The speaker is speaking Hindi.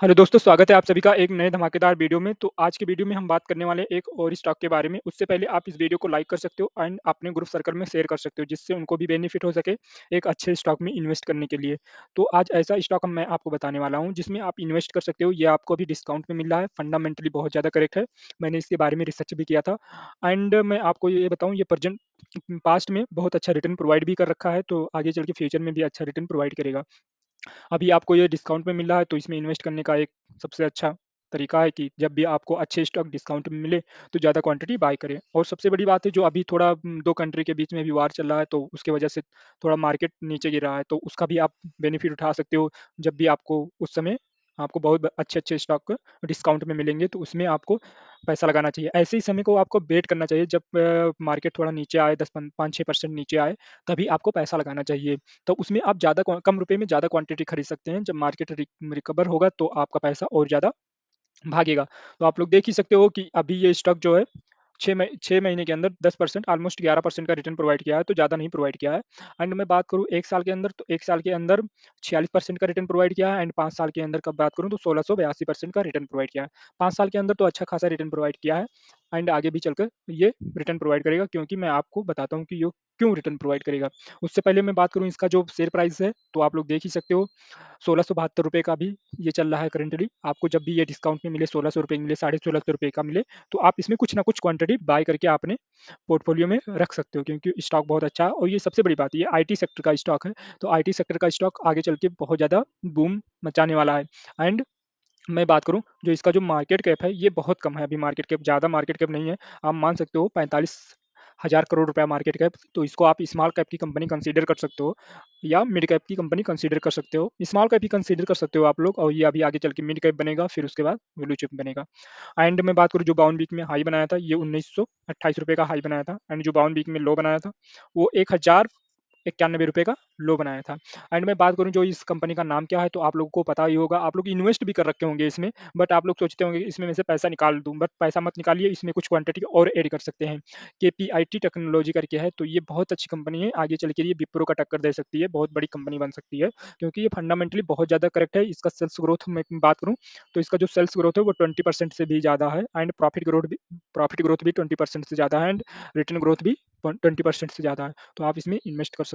हेलो दोस्तों, स्वागत है आप सभी का एक नए धमाकेदार वीडियो में। तो आज के वीडियो में हम बात करने वाले एक और स्टॉक के बारे में। उससे पहले आप इस वीडियो को लाइक कर सकते हो एंड अपने ग्रुप सर्कल में शेयर कर सकते हो, जिससे उनको भी बेनिफिट हो सके एक अच्छे स्टॉक में इन्वेस्ट करने के लिए। तो आज ऐसा स्टॉक मैं आपको बताने वाला हूँ, जिसमें आप इन्वेस्ट कर सकते हो। ये आपको अभी डिस्काउंट में मिल रहा है, फंडामेंटली बहुत ज़्यादा करेक्ट है। मैंने इसके बारे में रिसर्च भी किया था एंड मैं आपको ये बताऊँ ये प्रजेंट पास्ट में बहुत अच्छा रिटर्न प्रोवाइड भी कर रखा है, तो आगे चल के फ्यूचर में भी अच्छा रिटर्न प्रोवाइड करेगा। अभी आपको ये डिस्काउंट में मिल रहा है, तो इसमें इन्वेस्ट करने का एक सबसे अच्छा तरीका है कि जब भी आपको अच्छे स्टॉक डिस्काउंट में मिले, तो ज़्यादा क्वांटिटी बाय करें। और सबसे बड़ी बात है जो अभी थोड़ा दो कंट्री के बीच में भी वार चल रहा है, तो उसके वजह से थोड़ा मार्केट नीचे गिर रहा है, तो उसका भी आप बेनिफिट उठा सकते हो। जब भी आपको उस समय आपको बहुत अच्छे-अच्छे स्टॉक डिस्काउंट में मिलेंगे, तो उसमें आपको पैसा लगाना चाहिए। ऐसे ही समय को आपको वेट करना चाहिए जब मार्केट थोड़ा नीचे आए दस पाँच छः परसेंट नीचे आए, तभी आपको पैसा लगाना चाहिए। तो उसमें आप ज़्यादा कम रुपये में ज़्यादा क्वांटिटी खरीद सकते हैं। जब मार्केट रिक रिकवर होगा, तो आपका पैसा और ज़्यादा भागेगा। तो आप लोग देख ही सकते हो कि अभी ये स्टॉक जो है 6 मही छः महीने के अंदर 10% ऑलमोस्ट 11% का रिटर्न प्रोवाइड किया है, तो ज़्यादा नहीं प्रोवाइड किया है। एंड मैं बात करूँ एक साल के अंदर, तो एक साल के अंदर 46% का रिटर्न प्रोवाइड किया है एंड पाँच साल के अंदर कब बात करूँ तो 1682% का रिटर्न प्रोवाइड किया है। पाँच साल के अंदर तो अच्छा खासा रिटर्न प्रोवाइड किया है एंड आगे भी चलकर ये रिटर्न प्रोवाइड करेगा क्योंकि मैं आपको बताता हूँ कि ये क्यों रिटर्न प्रोवाइड करेगा। उससे पहले मैं बात करूँ इसका जो शेयर प्राइस है, तो आप लोग देख ही सकते हो ₹1672 का भी ये चल रहा है करंटली। आपको जब भी ये डिस्काउंट में मिले ₹1600 मिले, साढ़े ₹1600 का मिले, तो आप इसमें कुछ ना कुछ क्वांटिटी बाय करके अपने पोर्टफोलियो में रख सकते हो क्योंकि स्टॉक बहुत अच्छा और ये सबसे बड़ी बात है, ये आईटी सेक्टर का स्टॉक है। तो आईटी सेक्टर का स्टॉक आगे चल के बहुत ज़्यादा बूम मचाने वाला है एंड मैं बात करूँ जो इसका जो मार्केट कैप है, ये बहुत कम है अभी मार्केट कैप, ज़्यादा मार्केट कैप नहीं है। आप मान सकते हो 45 हज़ार करोड़ रुपया मार्केट कैप, तो इसको आप स्मॉल कैप की कंपनी कंसीडर कर सकते हो या मिड कैप की कंपनी कंसीडर कर सकते हो। स्मॉल कैप ही कंसीडर कर सकते हो आप लोग और ये अभी आगे चल के मिड कैप बनेगा, फिर उसके बाद ब्लू चिप बनेगा। एंड मैं बात करूँ जो 52 वीक में हाई बनाया था, ये ₹1928 का हाई बनाया था एंड जो 52 वीक में लो बनाया था, वो 1091 रुपये का लो बनाया था। एंड मैं बात करूँ जो इस कंपनी का नाम क्या है, तो आप लोगों को पता ही होगा, आप लोग इन्वेस्ट भी कर रखे होंगे इसमें, बट आप लोग सोचते होंगे इसमें मैं से पैसा निकाल दूँ, बट पैसा मत निकालिए, इसमें कुछ क्वांटिटी और एड कर सकते हैं। केपीआईटी टेक्नोलॉजी करके है, तो ये बहुत अच्छी कंपनी है, आगे चल के लिए विप्रो का टक्कर दे सकती है, बहुत बड़ी कंपनी बन सकती है, क्योंकि ये फंडामेंटली बहुत ज़्यादा करेक्ट है। इसका सेल्स ग्रोथ मैं बात करूँ, तो इसका जो सेल्स ग्रोथ है वो 20% से भी ज़्यादा है एंड प्रॉफिट ग्रोथ भी प्रॉफिट ग्रोथ भी 20% से ज़्यादा है एंड रिटर्न ग्रोथ भी प 20% से ज़्यादा है। तो आप इसमें इन्वेस्ट कर सकते